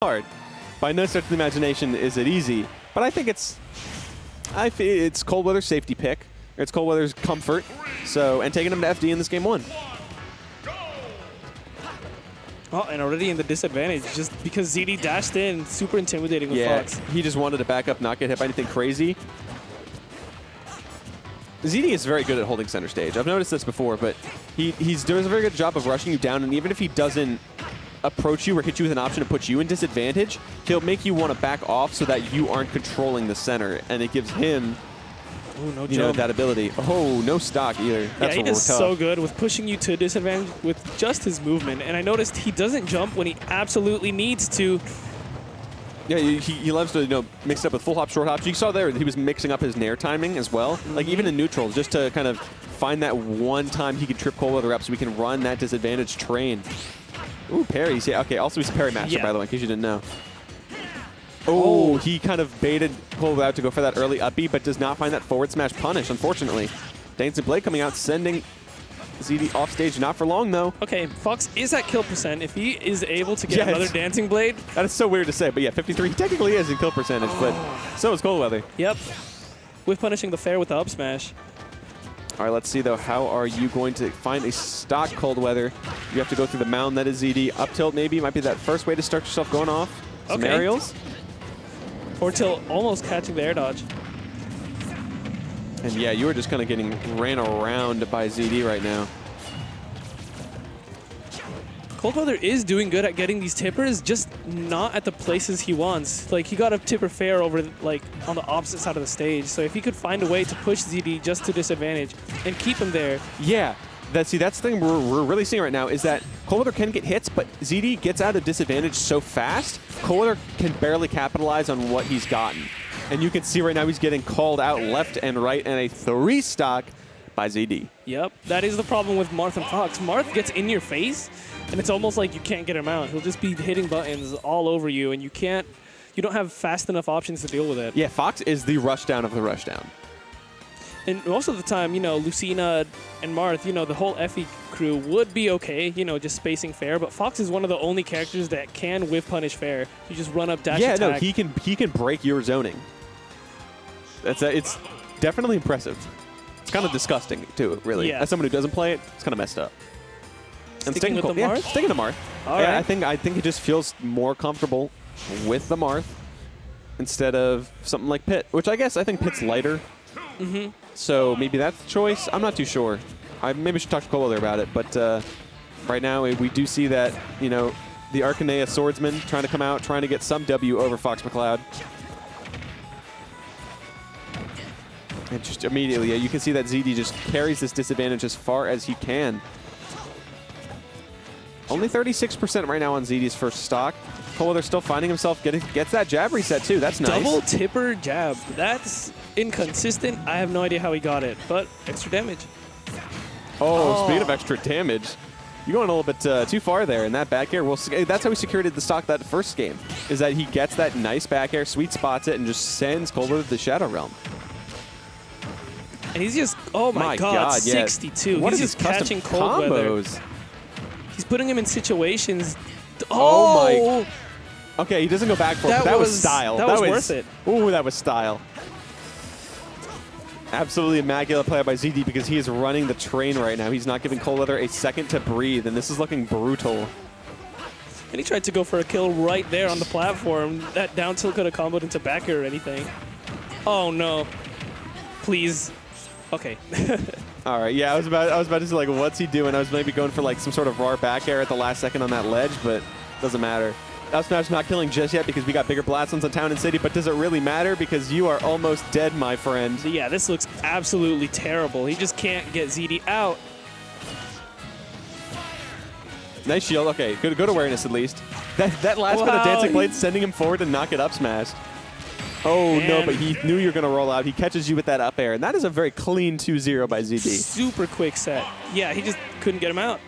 hard. By no stretch of the imagination is it easy, but I think it's I feel it's Coldweather safety pick. It's Coldweather's comfort. So and taking him to FD in this game one. Oh, and already in the disadvantage just because ZD dashed in. Super intimidating with Yeah, Fox. he just wanted to back up, not get hit by anything crazy. ZD is very good at holding center stage. I've noticed this before, but he he's does a very good job of rushing you down, and even if he doesn't approach you or hit you with an option to put you in disadvantage, he'll make you want to back off so that you aren't controlling the center, and it gives him Oh, no you know that ability. Oh, no stock either. yeah, he does so good with pushing you to a disadvantage with just his movement. And I noticed he doesn't jump when he absolutely needs to. Yeah, he, he loves to you know mix it up with full hop, short hops. You saw there that he was mixing up his nair timing as well. Like even mm-hmm. in neutral, just to kind of find that one time he can trip Coldweather up so we can run that disadvantage train. Ooh, parries. Yeah, okay. Also, he's a parry master, Yeah. by the way, in case you didn't know. Oh, he kind of baited Coldweather out to go for that early up B, but does not find that forward smash punish, unfortunately. Dancing Blade coming out, sending ZD off stage. Not for long, though. Okay, Fox is at kill percent. If he is able to get Yes. another dancing blade, That is so weird to say, but yeah, 53 he technically is in kill percentage, but oh. so is Coldweather. yep. With punishing the fair with the up smash. All right, let's see though. How are you going to find a stock Coldweather? You have to go through the mound that is ZD. Up tilt maybe might be that first way to start yourself going off. Some Okay. aerials. Or till almost catching the air dodge. And yeah, you are just kind of getting ran around by ZD right now. Coldweather is doing good at getting these tippers, just not at the places he wants. Like, he got a tipper fair over, like, on the opposite side of the stage. So if he could find a way to push ZD just to disadvantage and keep him there, Yeah, that see that's the thing we're, we're really seeing right now is that Coldweather can get hits, but ZD gets out of disadvantage so fast, Coldweather can barely capitalize on what he's gotten. And you can see right now he's getting called out left and right and a three stock by ZD. Yep, that is the problem with Marth and Fox. Marth gets in your face, and it's almost like you can't get him out. He'll just be hitting buttons all over you, and you can't, you don't have fast enough options to deal with it. Yeah, Fox is the rushdown of the rushdown. And most of the time, you know, Lucina and Marth, you know, the whole FE crew would be okay, you know, just spacing fair. But Fox is one of the only characters that can whiff punish fair. You just run up, dash yeah, attack. no, he can he can break your zoning. That's a, it's definitely impressive. It's kind of disgusting too, really. Yeah. As someone who doesn't play it, it's kind of messed up. And Sticking with Col- the yeah, Marth? sticking to Marth. All yeah, right. I think I think he just feels more comfortable with the Marth instead of something like Pit, which I guess I think Pit's lighter. Mm-hmm. So maybe that's the choice. I'm not too sure. I maybe should talk to Coldweather about it, but uh, right now we, we do see that you know the Archanea swordsman trying to come out, trying to get some W over Fox McCloud. And just immediately, yeah, you can see that ZD just carries this disadvantage as far as he can. Only 36% right now on ZD's first stock. Coldweather still finding himself getting gets that jab reset too. That's nice. Double tipper jab. That's inconsistent. I have no idea how he got it, but extra damage. Oh, Oh. speaking of extra damage, you're going a little bit uh, too far there in that back air. Well, that's how he secured the stock that first game, is that he gets that nice back air, sweet spots it, and just sends Coldweather to the Shadow Realm. And he's just, oh my, My god, God, yeah. 62. What he's just catching Coldweather. combos? He's putting him in situations. Oh my- Oh, Okay, he doesn't go back for it, That but that was, was- style. that was worth it. Ooh, that was style. Absolutely immaculate play by ZD because he is running the train right now. He's not giving Coldweather a second to breathe, and this is looking brutal. And he tried to go for a kill right there on the platform. That down tilt could have comboed into back air or anything. Oh no. Please. Okay. All right, yeah, I was about I was about to say like, what's he doing? I was maybe going for like some sort of raw back air at the last second on that ledge, but doesn't matter. Up smash not killing just yet because we got bigger blast zones on Town and City, but does it really matter? Because you are almost dead, my friend. yeah, this looks absolutely terrible. He just can't get ZD out. Nice shield. Okay, good good awareness at least. That that last bit of dancing blade sending him forward to knock it up smash. Oh no, but he knew you were gonna roll out. He catches you with that up air, and that is a very clean 2-0 by ZD. Super quick set. Yeah, he just couldn't get him out.